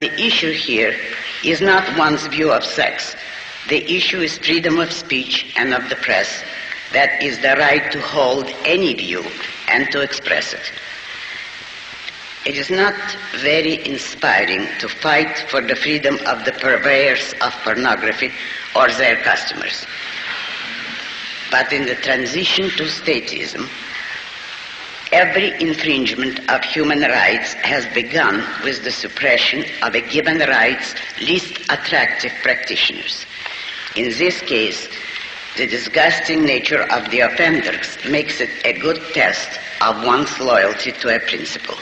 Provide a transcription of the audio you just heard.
The issue here is not one's view of sex. The issue is freedom of speech and of the press. That is the right to hold any view and to express it. It is not very inspiring to fight for the freedom of the purveyors of pornography or their customers. But in the transition to statism, every infringement of human rights has begun with the suppression of a given right's least attractive practitioners. In this case, the disgusting nature of the offenders makes it a good test of one's loyalty to a principle.